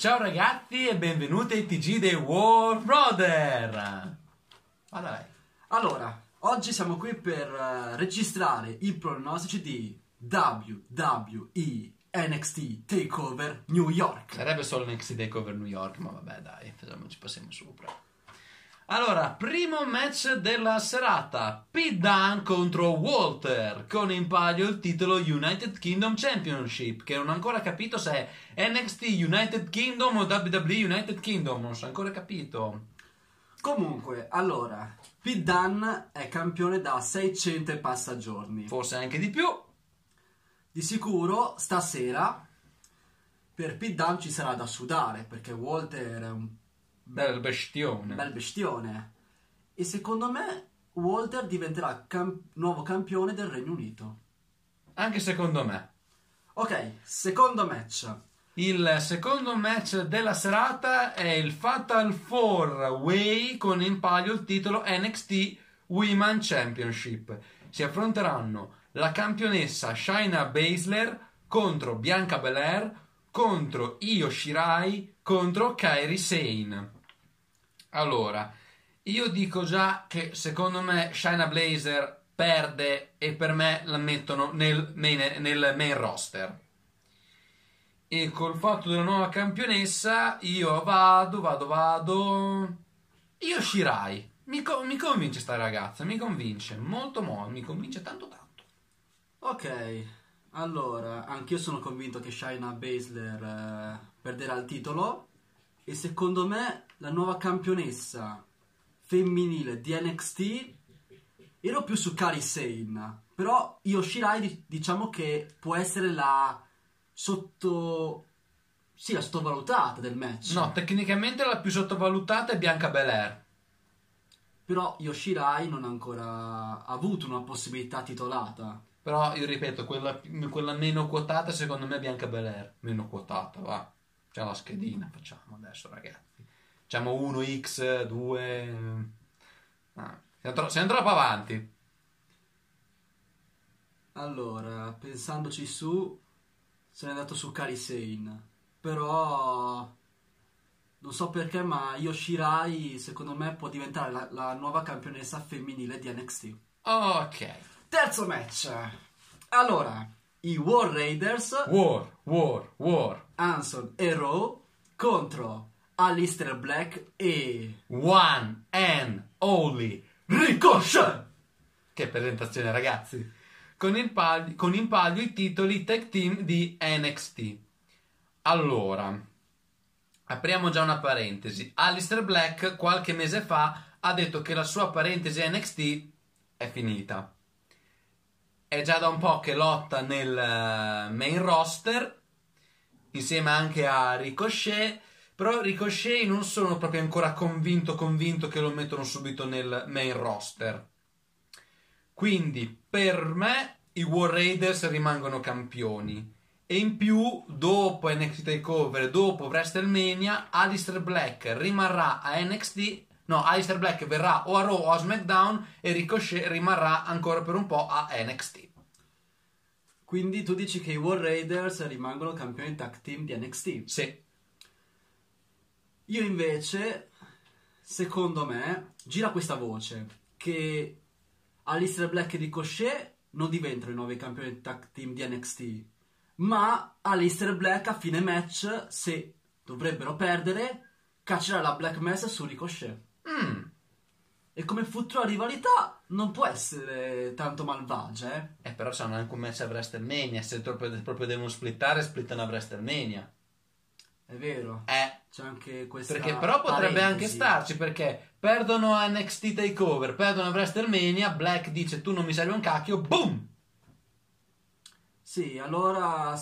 Ciao ragazzi e benvenuti ai TG dei War Brother. Vada lei. Allora, oggi siamo qui per eh, registrare i pronostici di WWE NXT Takeover New York. Sarebbe solo NXT Takeover New York, ma vabbè dai, ci passiamo sopra. Allora, primo match della serata. Pete Dunne contro Walter, con in palio il titolo United Kingdom Championship, che non ho ancora capito se è NXT United Kingdom o WWE United Kingdom, non so ancora capito. Comunque, allora, Pete Dunne è campione da 600 e passa giorni. Forse anche di più. Di sicuro, stasera, per Pete Dunne ci sarà da sudare, perché Walter è un Bel bestione. bel bestione. E secondo me Walter diventerà cam- nuovo campione del Regno Unito. Anche secondo me. Ok, secondo match. Il secondo match della serata è il Fatal 4 Way con in palio il titolo NXT Women Championship. Si affronteranno la campionessa Shaina Baszler contro Bianca Belair contro Io Shirai contro Kairi Sane. Allora, io dico già che secondo me Shaina Blazer perde e per me la mettono nel main, nel main roster. E col fatto della nuova campionessa, io vado, vado, vado. Io Shirai. Mi, co- mi convince sta ragazza, mi convince molto, molto, mi convince tanto, tanto. Ok, allora, anch'io sono convinto che Shaina Baszler eh, perderà il titolo e secondo me la nuova campionessa femminile di NXT ero più su Kari Sane, però io Shirai di- diciamo che può essere la sotto sì, la sottovalutata del match. No, tecnicamente la più sottovalutata è Bianca Belair. Però Yoshirai non ha ancora avuto una possibilità titolata. Però io ripeto, quella, quella meno quotata secondo me è Bianca Belair. Meno quotata, va. C'è la schedina, facciamo adesso ragazzi. Facciamo 1x, 2... Ah, siamo troppo avanti. Allora, pensandoci su, se n'è andato su Sane. Però non so perché, ma Yoshirai secondo me può diventare la, la nuova campionessa femminile di NXT. Ok. Terzo match. Allora, i War Raiders, War, war, war. Hanson e Raw contro Alistair Black e One and only Ricochet. Che presentazione, ragazzi! Con in, palio, con in palio i titoli tag team di NXT. Allora, apriamo già una parentesi. Alistair Black qualche mese fa ha detto che la sua parentesi NXT è finita. È già da un po' che lotta nel eh, main roster, insieme anche a Ricochet. Però Ricochet non sono proprio ancora convinto, convinto che lo mettono subito nel main roster. Quindi per me i War Raiders rimangono campioni. E in più, dopo NXT Takeover, dopo WrestleMania, Alistair Black rimarrà a NXT. No, Alistair Black verrà o a Raw o a SmackDown e Ricochet rimarrà ancora per un po' a NXT. Quindi tu dici che i War Raiders rimangono campioni tag team di NXT. Sì, Io invece, secondo me, gira questa voce che Alistair Black e Ricochet non diventano i nuovi campioni tag team di NXT, ma Alistair Black a fine match, se dovrebbero perdere, caccerà la Black Mass su Ricochet. Mm, E come futura rivalità non può essere tanto malvagia, eh? eh, però sanno anche un match a WrestleMania. Se proprio, proprio devono splittare, splittano a WrestleMania. È vero. Eh, C'è anche questa Perché però potrebbe anche parentesi. starci perché perdono a NXT Takeover, perdono a WrestleMania, Black dice tu non mi servi un cacchio, boom! Sì, allora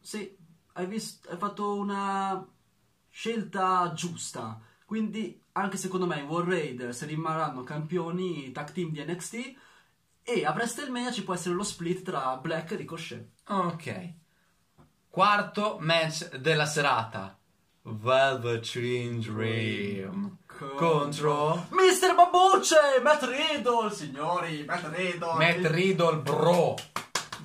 sì, hai, vis- hai fatto una scelta giusta. Quindi anche secondo me i War Raiders rimarranno campioni tag team di NXT e a WrestleMania ci può essere lo split tra Black e Ricochet. Ok. Quarto match della serata. Velveteen Dream contro Mr. Babbucce! Matt Riddle, signori, Matt Riddle. Matt Riddle bro.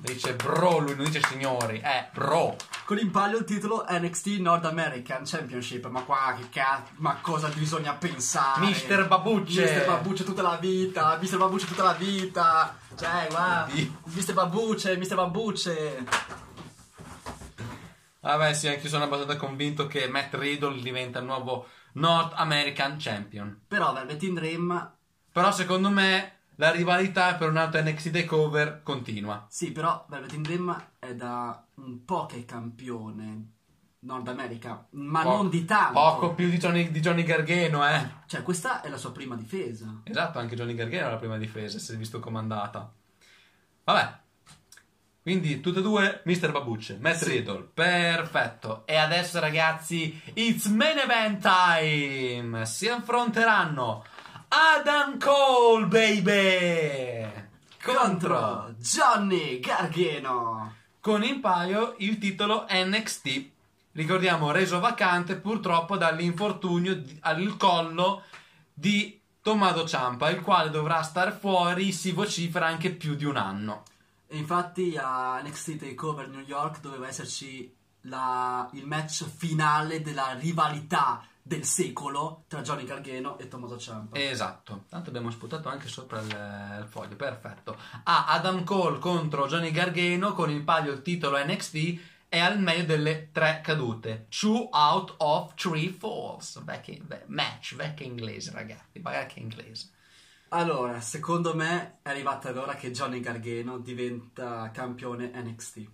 Dice bro, lui non dice signori, eh bro. con in palio il titolo NXT North American Championship. Ma qua che cazzo, ma cosa bisogna pensare? Mister Babucce. Mister Babucce tutta la vita, Mister Babucce tutta la vita. Cioè, guarda. Mister Babucce, Mister Babucce. Vabbè, sì, anche io sono abbastanza convinto che Matt Riddle diventa il nuovo North American Champion. Però Velvet in Dream, Però secondo me la rivalità per un altro NXT Takeover continua. sì, però Velvet in Dream è da un po' che è campione Nord America, ma Po- non di tanto. Poco più di Johnny, di Johnny Gargano, eh. Cioè, questa è la sua prima difesa. Esatto, anche Johnny Gargano era la prima difesa, si è visto comandata. Vabbè. Quindi tutte e due Mr. Babucce, Matt Sì. Riddle, perfetto. E adesso ragazzi, it's main event time! Si affronteranno Adam Cole, baby! Contro Johnny Gargano. con in paio il titolo NXT. Ricordiamo, reso vacante purtroppo dall'infortunio al collo di Tommaso Ciampa, il quale dovrà star fuori, si vocifera, anche più di un anno. E infatti a NXT TakeOver New York doveva esserci la- il match finale della rivalità del secolo tra Johnny Gargano e Tommaso Ciampa. Esatto, tanto abbiamo sputato anche sopra il, il foglio, perfetto. Ah, Adam Cole contro Johnny Gargano con in palio il titolo NXT e al meglio delle tre cadute. Two out of three falls. Vecchio, ve- match, vecchio inglese ragazzi, magari che inglese. Allora, secondo me è arrivata l'ora che Johnny Gargano diventa campione NXT.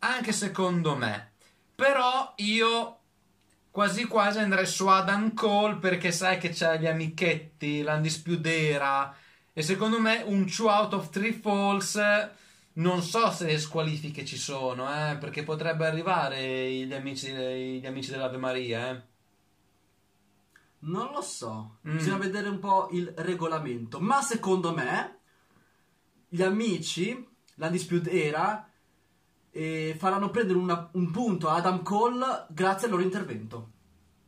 Anche secondo me. Però io quasi quasi andrei su Adam Cole perché sai che c'ha gli amichetti, l'Undisputed e secondo me un 2 out of 3 falls non so se squalifiche ci sono, eh, perché potrebbe arrivare gli amici, gli amici dell'Ave Maria, eh. Non lo so, Mm. bisogna vedere un po' il regolamento. Ma secondo me, gli amici, la Dispute Era, eh, faranno prendere una- un punto a Adam Cole grazie al loro intervento.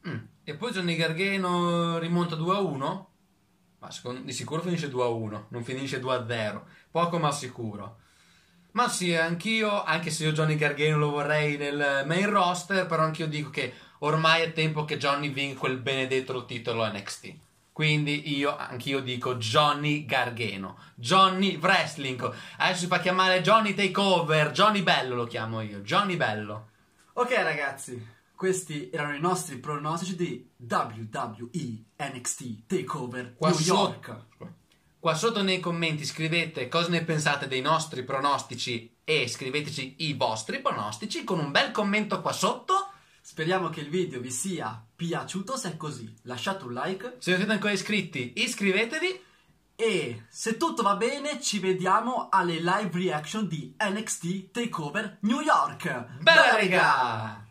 Mm. E poi Johnny Gargano rimonta 2 a 1. Ma secondo- di sicuro finisce 2 a 1, non finisce 2 a 0. Poco ma sicuro. Ma sì, anch'io, anche se io Johnny Gargano lo vorrei nel main roster, però anch'io dico che ormai è tempo che Johnny vinca quel benedetto titolo NXT. Quindi io, anch'io dico Johnny Gargano. Johnny Wrestling. Adesso si fa chiamare Johnny Takeover. Johnny Bello lo chiamo io. Johnny Bello. Ok ragazzi, questi erano i nostri pronostici di WWE NXT Takeover Qua New York. sotto, qua sotto nei commenti scrivete cosa ne pensate dei nostri pronostici e scriveteci i vostri pronostici con un bel commento qua sotto. Speriamo che il video vi sia piaciuto, se è così lasciate un like Se non siete ancora iscritti, iscrivetevi. e se tutto va bene ci vediamo alle live reaction di NXT Takeover New York. Bella raga!